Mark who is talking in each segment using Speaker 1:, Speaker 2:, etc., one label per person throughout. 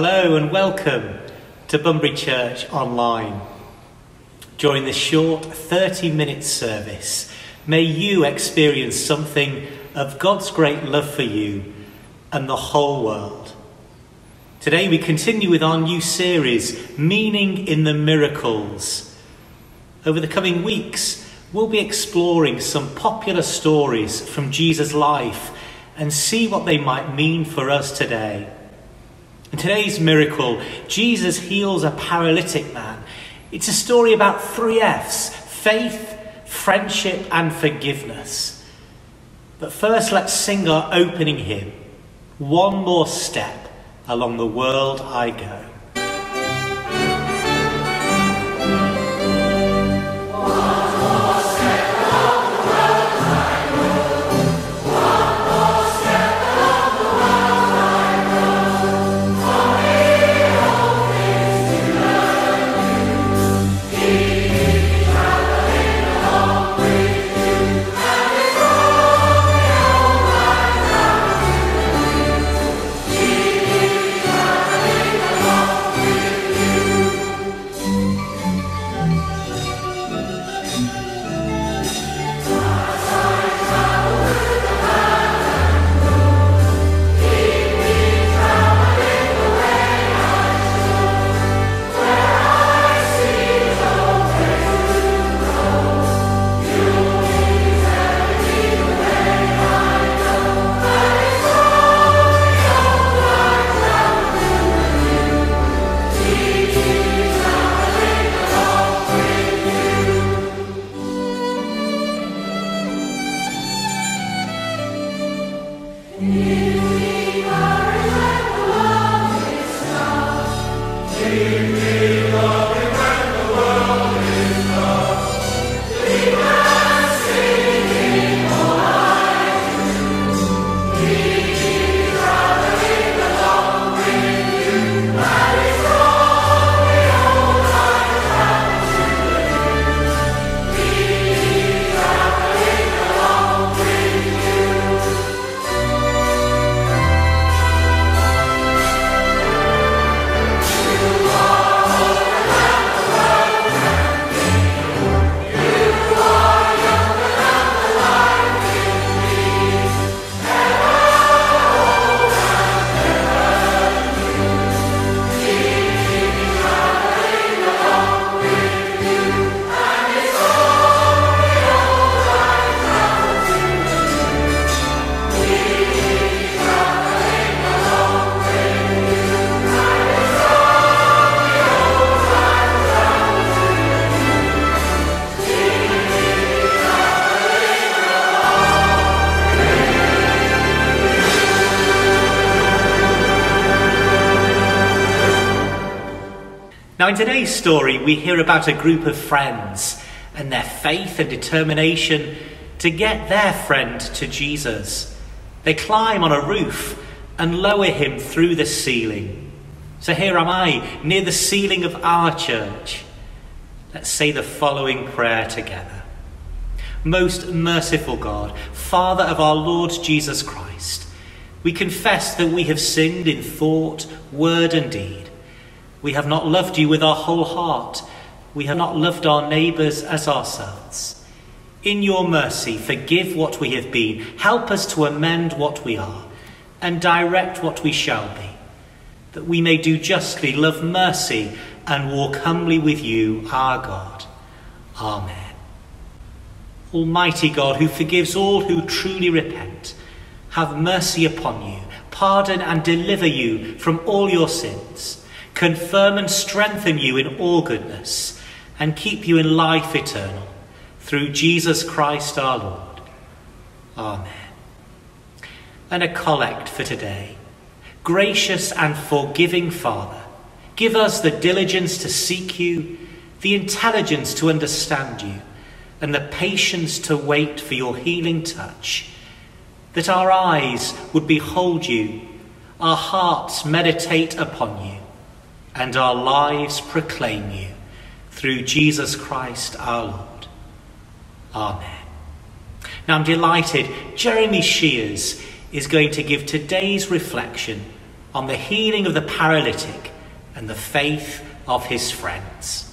Speaker 1: Hello and welcome to Bunbury Church Online. During this short 30 minute service, may you experience something of God's great love for you and the whole world. Today we continue with our new series, Meaning in the Miracles. Over the coming weeks, we'll be exploring some popular stories from Jesus' life and see what they might mean for us today. In today's miracle, Jesus heals a paralytic man. It's a story about three F's faith, friendship, and forgiveness. But first, let's sing our opening hymn One More Step Along the World I Go. see. Now, in today's story, we hear about a group of friends and their faith and determination to get their friend to Jesus. They climb on a roof and lower him through the ceiling. So here am I, near the ceiling of our church. Let's say the following prayer together. Most merciful God, Father of our Lord Jesus Christ, we confess that we have sinned in thought, word, and deed. We have not loved you with our whole heart. We have not loved our neighbours as ourselves. In your mercy, forgive what we have been. Help us to amend what we are and direct what we shall be, that we may do justly, love mercy, and walk humbly with you, our God. Amen. Almighty God, who forgives all who truly repent, have mercy upon you, pardon and deliver you from all your sins confirm and strengthen you in all goodness, and keep you in life eternal, through Jesus Christ our Lord. Amen. And a collect for today. Gracious and forgiving Father, give us the diligence to seek you, the intelligence to understand you, and the patience to wait for your healing touch, that our eyes would behold you, our hearts meditate upon you and our lives proclaim you through Jesus Christ our Lord. Amen. Now I'm delighted Jeremy Shears is going to give today's reflection on the healing of the paralytic and the faith of his friends.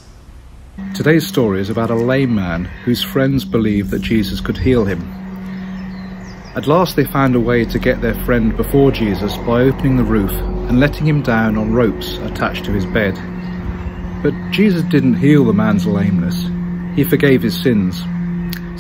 Speaker 2: Today's story is about a lame man whose friends believed that Jesus could heal him. At last they found a way to get their friend before Jesus by opening the roof and letting him down on ropes attached to his bed. But Jesus didn't heal the man's lameness. He forgave his sins.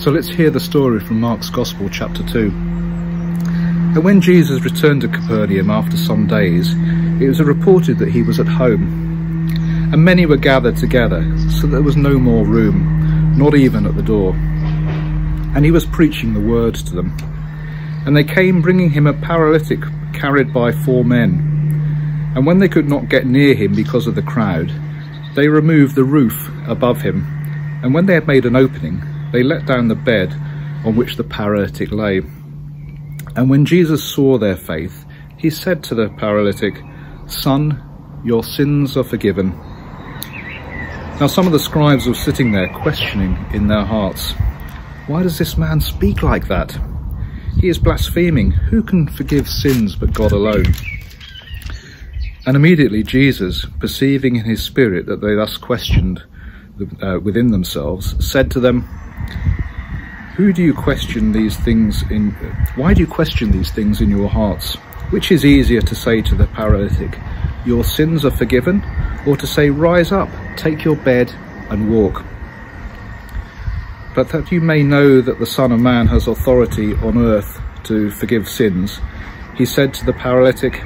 Speaker 2: So let's hear the story from Mark's Gospel, chapter 2. And when Jesus returned to Capernaum after some days, it was reported that he was at home. And many were gathered together, so there was no more room, not even at the door. And he was preaching the word to them. And they came bringing him a paralytic carried by four men. And when they could not get near him because of the crowd, they removed the roof above him. And when they had made an opening, they let down the bed on which the paralytic lay. And when Jesus saw their faith, he said to the paralytic, Son, your sins are forgiven. Now some of the scribes were sitting there questioning in their hearts, Why does this man speak like that? He is blaspheming. Who can forgive sins but God alone? And immediately Jesus, perceiving in his spirit that they thus questioned uh, within themselves, said to them, Who do you question these things in? Why do you question these things in your hearts? Which is easier to say to the paralytic, Your sins are forgiven, or to say, Rise up, take your bed and walk. But that you may know that the Son of Man has authority on earth to forgive sins, he said to the paralytic,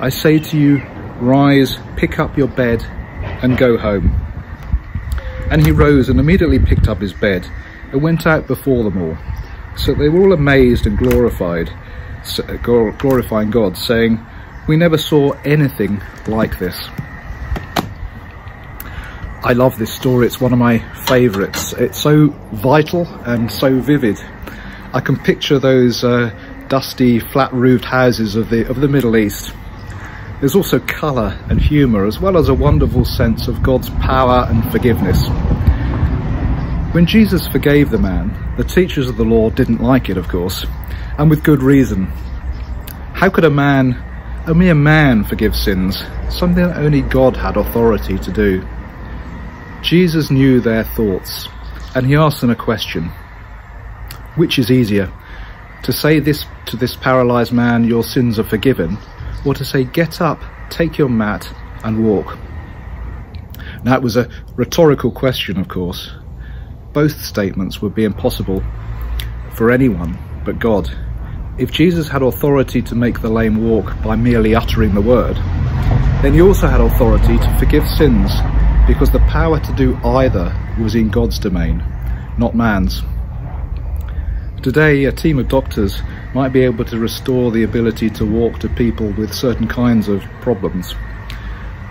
Speaker 2: I say to you, rise, pick up your bed and go home. And he rose and immediately picked up his bed and went out before them all. So they were all amazed and glorified, glorifying God, saying, We never saw anything like this. I love this story. It's one of my favourites. It's so vital and so vivid. I can picture those uh, dusty, flat-roofed houses of the of the Middle East. There's also colour and humour, as well as a wonderful sense of God's power and forgiveness. When Jesus forgave the man, the teachers of the law didn't like it, of course, and with good reason. How could a man, a mere man, forgive sins, something that only God had authority to do? Jesus knew their thoughts, and he asked them a question. Which is easier, to say this to this paralyzed man, your sins are forgiven, or to say, get up, take your mat and walk? Now it was a rhetorical question, of course. Both statements would be impossible for anyone but God. If Jesus had authority to make the lame walk by merely uttering the word, then he also had authority to forgive sins because the power to do either was in God's domain, not man's. Today, a team of doctors might be able to restore the ability to walk to people with certain kinds of problems.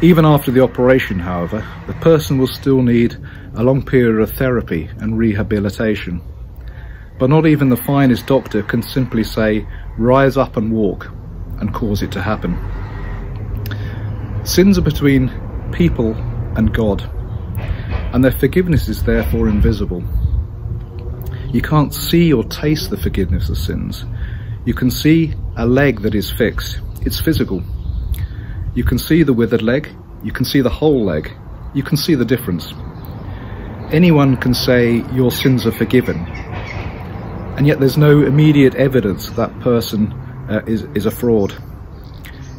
Speaker 2: Even after the operation, however, the person will still need a long period of therapy and rehabilitation. But not even the finest doctor can simply say, rise up and walk, and cause it to happen. Sins are between people and God, and their forgiveness is therefore invisible. You can't see or taste the forgiveness of sins. You can see a leg that is fixed. It's physical. You can see the withered leg. You can see the whole leg. You can see the difference. Anyone can say your sins are forgiven. And yet there's no immediate evidence that, that person uh, is, is a fraud.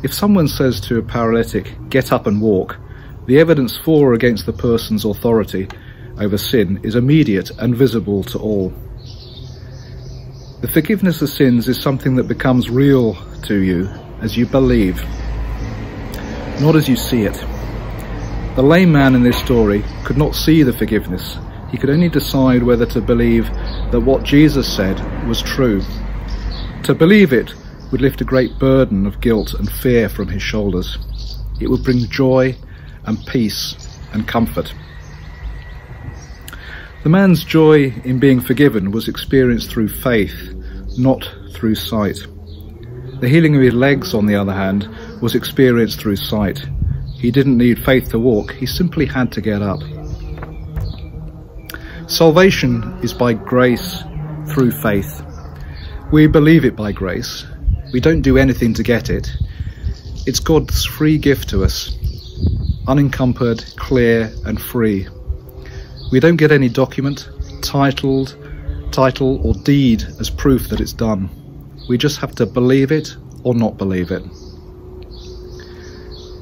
Speaker 2: If someone says to a paralytic, get up and walk, the evidence for or against the person's authority over sin is immediate and visible to all. The forgiveness of sins is something that becomes real to you as you believe, not as you see it. The lame man in this story could not see the forgiveness. He could only decide whether to believe that what Jesus said was true. To believe it would lift a great burden of guilt and fear from his shoulders. It would bring joy and peace and comfort. The man's joy in being forgiven was experienced through faith, not through sight. The healing of his legs, on the other hand, was experienced through sight. He didn't need faith to walk, he simply had to get up. Salvation is by grace through faith. We believe it by grace. We don't do anything to get it. It's God's free gift to us, unencumbered, clear, and free. We don't get any document, titled, title, or deed as proof that it's done. We just have to believe it or not believe it.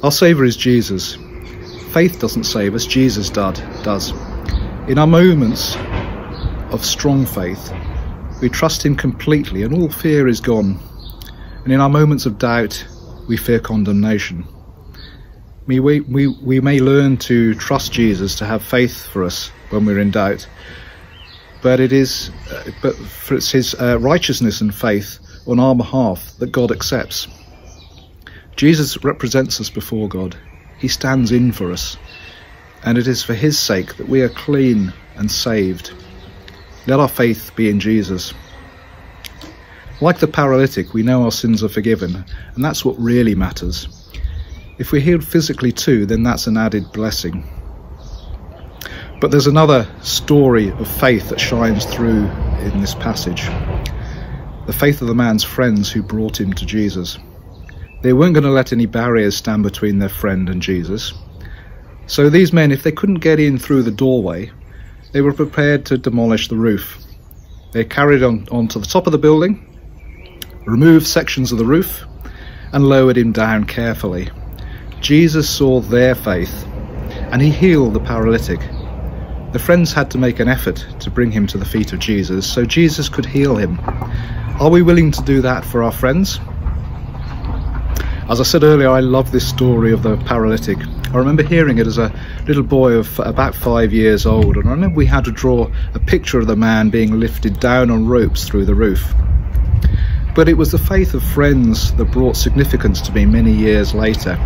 Speaker 2: Our Saviour is Jesus. Faith doesn't save us, Jesus does. In our moments of strong faith, we trust Him completely and all fear is gone. And in our moments of doubt, we fear condemnation. We, we, we may learn to trust Jesus, to have faith for us when we're in doubt. But it is, uh, but for it's His uh, righteousness and faith on our behalf that God accepts. Jesus represents us before God. He stands in for us. And it is for His sake that we are clean and saved. Let our faith be in Jesus. Like the paralytic, we know our sins are forgiven, and that's what really matters. If we're healed physically too, then that's an added blessing. But there's another story of faith that shines through in this passage. The faith of the man's friends who brought him to Jesus. They weren't going to let any barriers stand between their friend and Jesus. So these men, if they couldn't get in through the doorway, they were prepared to demolish the roof. They carried on onto the top of the building, removed sections of the roof and lowered him down carefully. Jesus saw their faith and he healed the paralytic. The friends had to make an effort to bring him to the feet of Jesus so Jesus could heal him. Are we willing to do that for our friends? As I said earlier, I love this story of the paralytic. I remember hearing it as a little boy of about five years old, and I remember we had to draw a picture of the man being lifted down on ropes through the roof. But it was the faith of friends that brought significance to me many years later.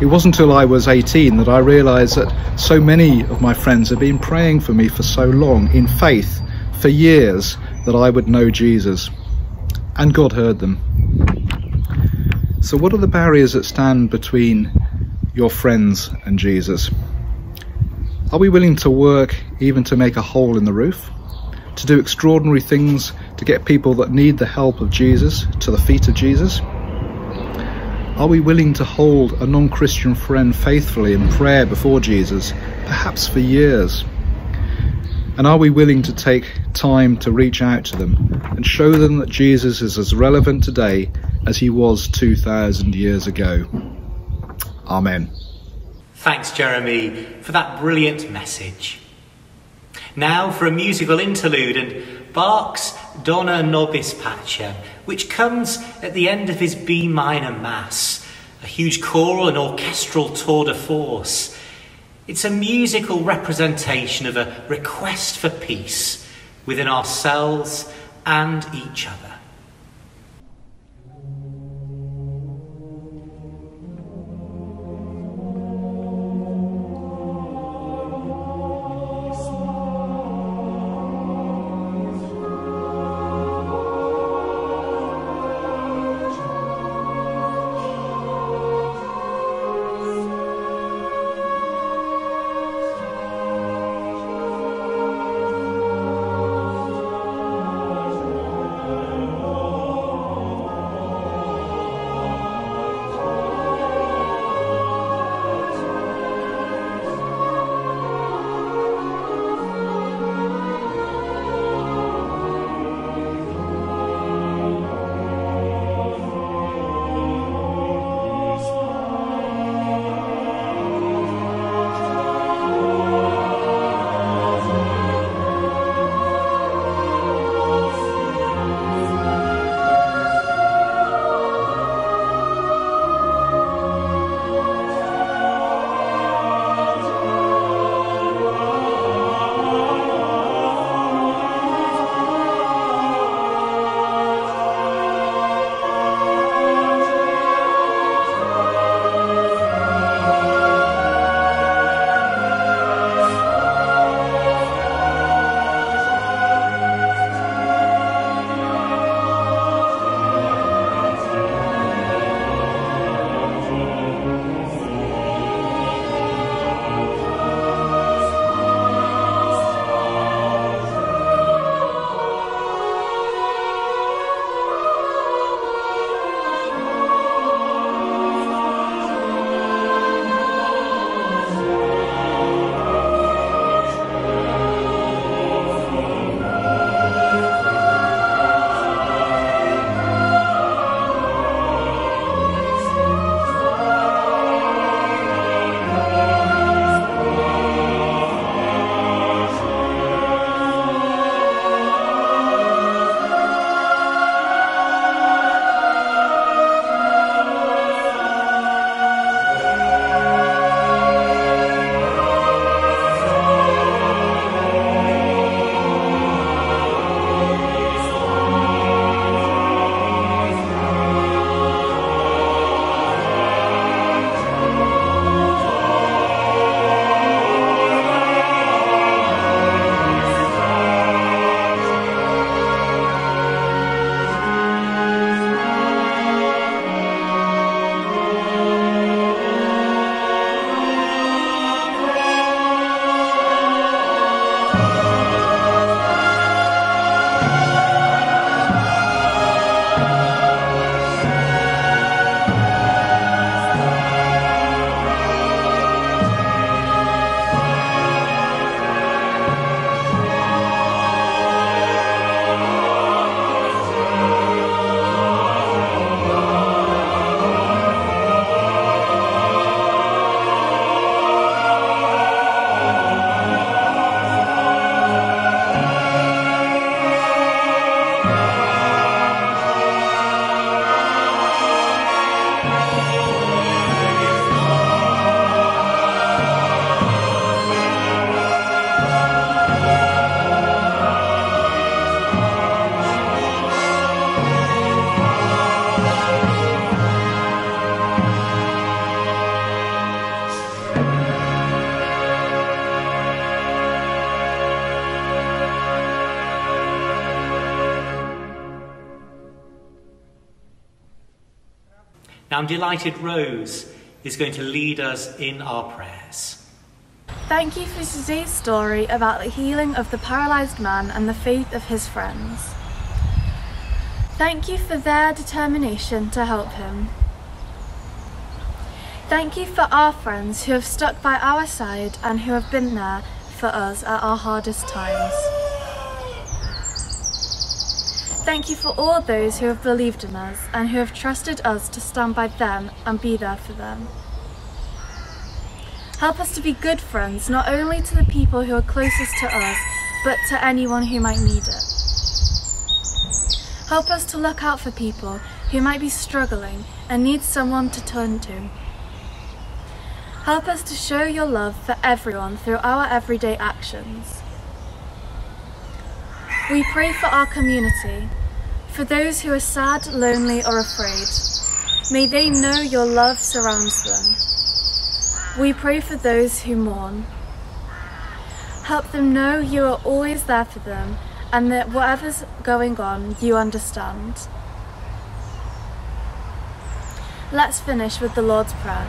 Speaker 2: It wasn't until I was 18 that I realised that so many of my friends had been praying for me for so long, in faith, for years, that I would know Jesus. And God heard them. So what are the barriers that stand between your friends and Jesus? Are we willing to work even to make a hole in the roof? To do extraordinary things to get people that need the help of Jesus to the feet of Jesus? Are we willing to hold a non-Christian friend faithfully in prayer before Jesus, perhaps for years? And are we willing to take time to reach out to them and show them that Jesus is as relevant today as he was 2,000 years ago? Amen.
Speaker 1: Thanks, Jeremy, for that brilliant message. Now for a musical interlude and Bach's Dona Nobis Pacem, which comes at the end of his B minor Mass, a huge choral and orchestral tour de force. It's a musical representation of a request for peace within ourselves and each other. Delighted Rose is going to lead us in our prayers.
Speaker 3: Thank you for today's story about the healing of the paralysed man and the faith of his friends. Thank you for their determination to help him. Thank you for our friends who have stuck by our side and who have been there for us at our hardest times. Thank you for all those who have believed in us and who have trusted us to stand by them and be there for them. Help us to be good friends, not only to the people who are closest to us, but to anyone who might need it. Help us to look out for people who might be struggling and need someone to turn to. Help us to show your love for everyone through our everyday actions. We pray for our community, for those who are sad, lonely or afraid. May they know your love surrounds them. We pray for those who mourn. Help them know you are always there for them and that whatever's going on, you understand. Let's finish with the Lord's Prayer.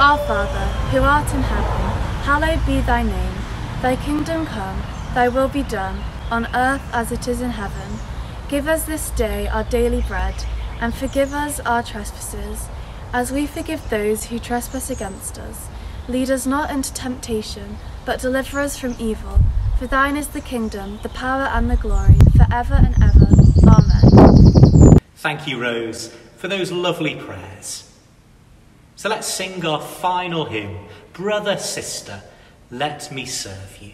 Speaker 3: Our Father, who art in heaven, hallowed be thy name. Thy kingdom come, thy will be done, on earth as it is in heaven. Give us this day our daily bread, and forgive us our trespasses, as we forgive those who trespass against us. Lead us not into temptation, but deliver us from evil. For thine is the kingdom, the power, and the glory, for ever and ever. Amen.
Speaker 1: Thank you, Rose, for those lovely prayers. So let's sing our final hymn, Brother, Sister, Let Me Serve You.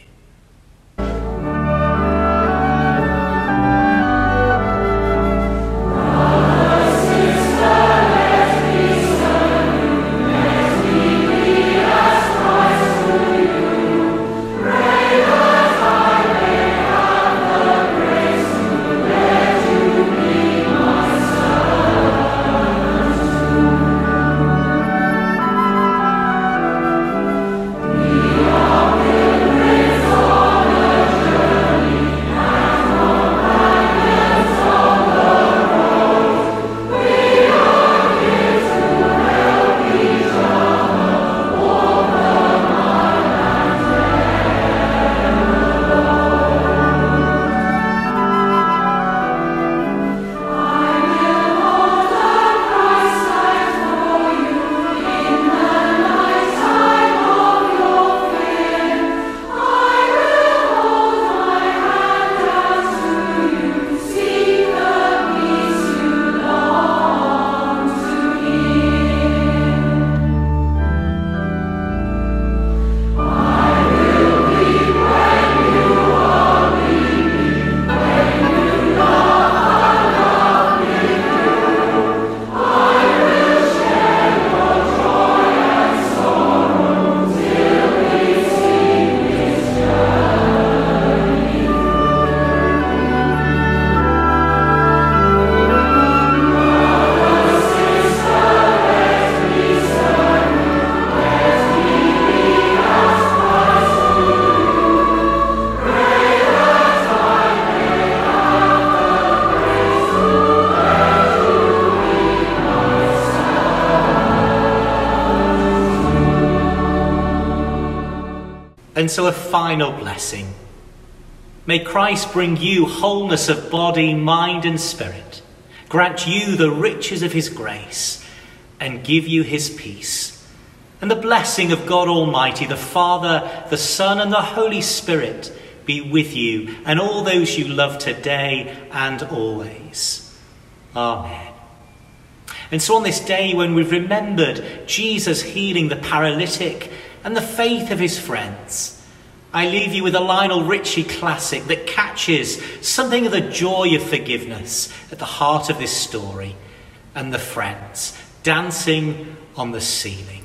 Speaker 1: So, a final blessing. May Christ bring you wholeness of body, mind, and spirit, grant you the riches of his grace, and give you his peace. And the blessing of God Almighty, the Father, the Son, and the Holy Spirit be with you and all those you love today and always. Amen. And so, on this day when we've remembered Jesus healing the paralytic, and the faith of his friends. I leave you with a Lionel Richie classic that catches something of the joy of forgiveness at the heart of this story and the friends dancing on the ceiling.